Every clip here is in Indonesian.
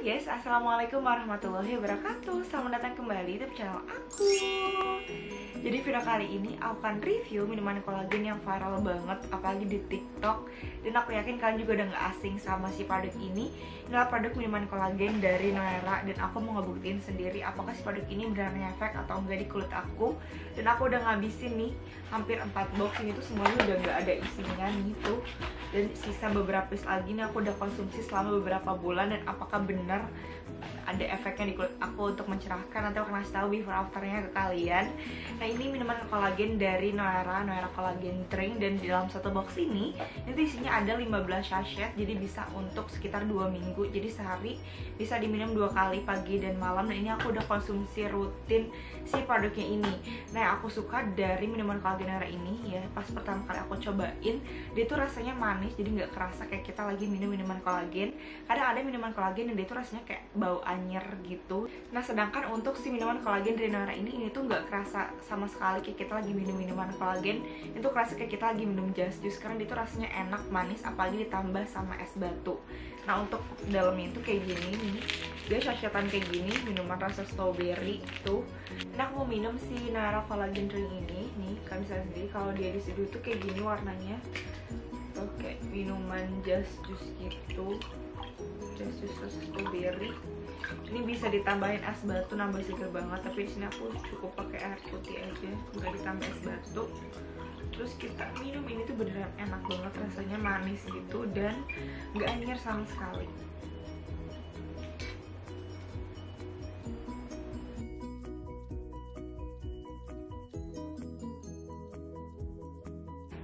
Hai guys, Assalamualaikum warahmatullahi wabarakatuh. Selamat datang kembali di channel aku. Jadi video kali ini aku akan review minuman kolagen yang viral banget Apalagi di tiktok. Dan aku yakin kalian juga udah gak asing sama si produk ini. Ini adalah produk minuman kolagen dari Noera Dan aku mau ngebuktiin sendiri apakah si produk ini beneran efek atau enggak di kulit aku. Dan aku udah ngabisin nih hampir 4 box ini tuh semuanya udah gak ada isinya gitu. Dan sisa beberapa lagi nih aku udah konsumsi selama beberapa bulan Dan apakah benar celular ada efeknya di kulit aku untuk mencerahkan. Nanti aku kasih tahu before afternya ke kalian. Nah ini minuman kolagen dari Noera Noera Collagen Drink. Dan di dalam satu box ini itu isinya ada 15 sachet. Jadi bisa untuk sekitar 2 minggu. Jadi sehari bisa diminum dua kali pagi dan malam. Dan ini aku udah konsumsi rutin si produknya ini. Nah aku suka dari minuman kolagen Noera ini ya pas pertama kali aku cobain dia tuh rasanya manis. Jadi nggak kerasa kayak kita lagi minum minuman kolagen. Kadang ada minuman kolagen yang dia tuh rasanya kayak bau anyer gitu. Nah sedangkan untuk si minuman kolagen dari Nora ini ini tuh nggak kerasa sama sekali kayak kita lagi minum minuman kolagen. Itu kerasa kayak kita lagi minum jas jus. Karena itu rasanya enak manis apalagi ditambah sama es batu. Nah untuk dalamnya itu kayak gini nih. Dia sachetan kayak gini minuman rasa strawberry tuh nah aku mau minum si Nara Collagen Drink ini nih kalian bisa sendiri. Kalau dia di situ tuh kayak gini warnanya. Tuh kayak minuman jas jus gitu jas jus rasa strawberry ini bisa ditambahin es batu nambah seger banget tapi di sini aku cukup pakai air putih aja nggak ditambah es batu. Terus kita minum ini tuh beneran enak banget rasanya manis gitu dan nggak anyer sama sekali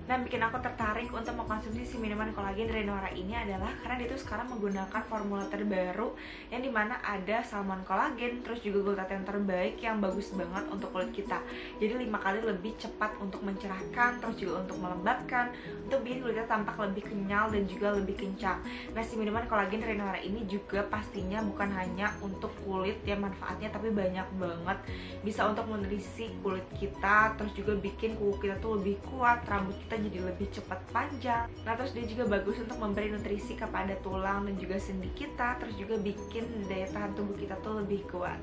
Nah, bikin aku tertarik untuk mengkonsumsi si minuman kolagen dari Nora ini adalah karena dia tuh sekarang menggunakan formula terbaru yang di mana ada salmon kolagen, terus juga glutathione terbaik yang bagus banget untuk kulit kita. Jadi lima kali lebih cepat untuk mencerahkan, terus juga untuk melembabkan, untuk bikin kulitnya tampak lebih kenyal dan juga lebih kencang. Nah, si minuman kolagen dari Nora ini juga pastinya bukan hanya untuk kulit ya manfaatnya, tapi banyak banget bisa untuk menutrisi kulit kita, terus juga bikin kuku kita tuh lebih kuat, rambut kita jadi lebih cepat panjang. Nah terus dia juga bagus untuk memberi nutrisi kepada tulang dan juga sendi kita terus juga bikin daya tahan tubuh kita tuh lebih kuat.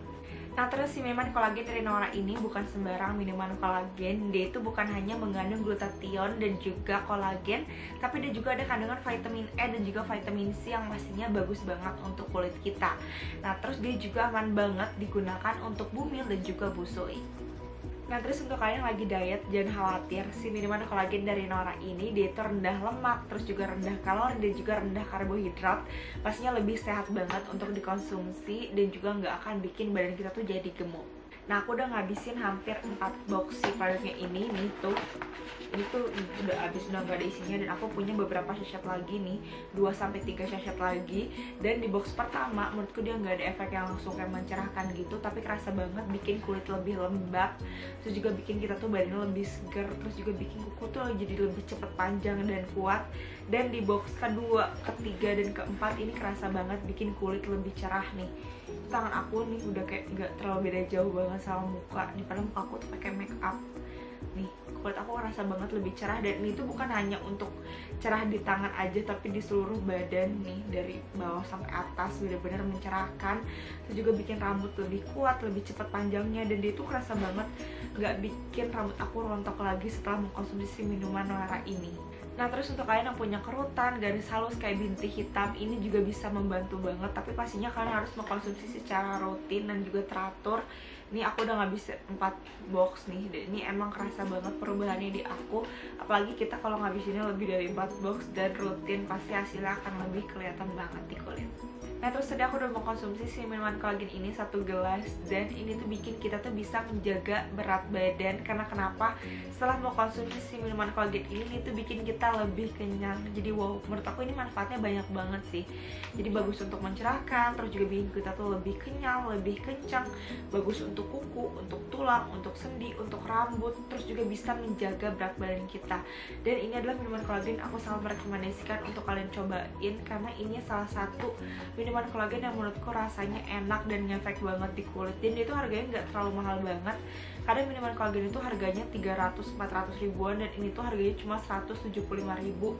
Nah terus si minuman kolagen dari Nora ini bukan sembarang minuman kolagen. Dia itu bukan hanya mengandung glutathione dan juga kolagen Tapi dia juga ada kandungan vitamin E dan juga vitamin C yang pastinya bagus banget untuk kulit kita. Nah terus dia juga aman banget digunakan untuk bumil dan juga busui Nah terus untuk kalian yang lagi diet jangan khawatir. Si minuman kolagen dari Nora ini dia itu rendah lemak terus juga rendah kalori dan juga rendah karbohidrat. Pastinya lebih sehat banget untuk dikonsumsi dan juga nggak akan bikin badan kita tuh jadi gemuk Nah aku udah ngabisin hampir 4 box si produknya ini nih tuh. Ini tuh udah habis udah gak ada isinya dan aku punya beberapa sachet lagi nih. 2-3 sachet lagi. Dan di box pertama menurutku dia nggak ada efek yang langsung kayak mencerahkan gitu Tapi kerasa banget bikin kulit lebih lembab. Terus juga bikin kita tuh badannya lebih seger Terus juga bikin kuku tuh jadi lebih cepet panjang dan kuat. Dan di box kedua, ketiga, dan keempat ini kerasa banget bikin kulit lebih cerah nih. Tangan aku nih udah kayak nggak terlalu beda jauh banget sama muka nih padahal muka aku tuh pakai make up. Nih kulit aku ngerasa banget lebih cerah dan ini tuh bukan hanya untuk cerah di tangan aja tapi di seluruh badan nih dari bawah sampai atas bener-bener mencerahkan. Terus juga bikin rambut lebih kuat lebih cepat panjangnya dan dia tuh kerasa banget nggak bikin rambut aku rontok lagi setelah mengkonsumsi minuman Lara ini. Nah terus untuk kalian yang punya kerutan, garis halus kayak bintik hitam ini juga bisa membantu banget Tapi pastinya kalian harus mengkonsumsi secara rutin dan juga teratur Ini aku udah ngabisin 4 box nih Dan ini emang kerasa banget perubahannya di aku. Apalagi kita kalau ngabisinnya lebih dari 4 box dan rutin Pasti hasilnya akan lebih kelihatan banget di kulit. Nah terus tadi aku udah mengkonsumsi si minuman kolagen ini satu gelas dan ini tuh bikin kita tuh bisa menjaga berat badan. Karena kenapa? Setelah mengkonsumsi si minuman kolagen ini tuh bikin kita lebih kenyang. Jadi wow menurut aku ini manfaatnya banyak banget sih. Jadi bagus untuk mencerahkan terus juga bikin kita tuh lebih kenyang lebih kencang bagus untuk kuku untuk tulang untuk sendi untuk rambut terus juga bisa menjaga berat badan kita. Dan ini adalah minuman kolagen aku sangat merekomendasikan untuk kalian cobain karena ini salah satu minuman kolagen yang menurutku rasanya enak dan ngefek banget di kulit. Dan itu harganya nggak terlalu mahal banget. Kadang minuman kolagen itu harganya 300-400 ribuan dan ini tuh harganya cuma 175 ribu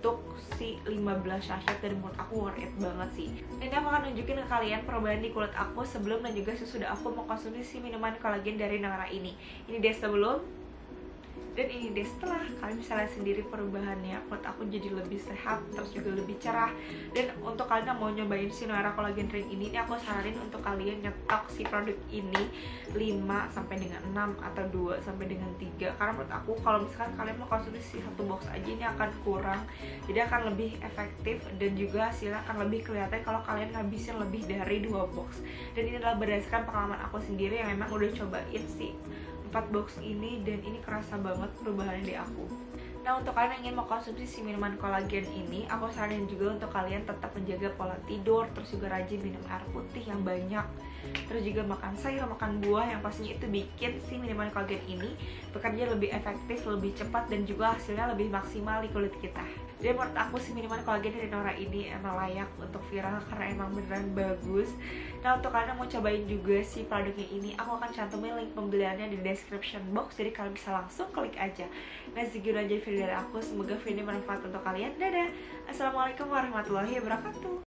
untuk si 15 sachet dan menurut aku worth it banget sih. Dan aku akan nunjukin ke kalian perubahan di kulit aku sebelum dan juga sesudah aku mengkonsumsi si minuman kolagen dari Nora ini. Ini dia sebelum dan ini deh setelah kalian bisa lihat sendiri perubahannya kulit aku jadi lebih sehat terus juga lebih cerah. Dan untuk kalian yang mau nyobain si Noera Collagen Drink ini ini aku saranin untuk kalian nyetok si produk ini 5 sampai dengan 6 atau 2 sampai dengan 3 karena menurut aku kalau misalkan kalian mau konsumsi satu box aja ini akan kurang. Jadi akan lebih efektif dan juga hasilnya akan lebih kelihatan kalau kalian ngabisin lebih dari dua box. Dan ini adalah berdasarkan pengalaman aku sendiri yang memang udah cobain sih 4 box ini dan ini kerasa banget perubahannya di aku Nah untuk kalian yang ingin mau konsumsi si minuman kolagen ini Aku saranin juga untuk kalian tetap menjaga pola tidur Terus juga rajin minum air putih yang banyak Terus juga makan sayur, makan buah Yang pastinya itu bikin si minuman kolagen ini Bekerja lebih efektif, lebih cepat Dan juga hasilnya lebih maksimal di kulit kita. Dan menurut aku si minuman kolagen dari Nora ini emang layak untuk viral karena emang beneran bagus. Nah untuk kalian yang mau cobain juga si produknya ini aku akan cantumin link pembeliannya di description box. Jadi kalian bisa langsung klik aja. Nah segitu aja video dari aku semoga video ini bermanfaat untuk kalian. Dadah. Assalamualaikum warahmatullahi wabarakatuh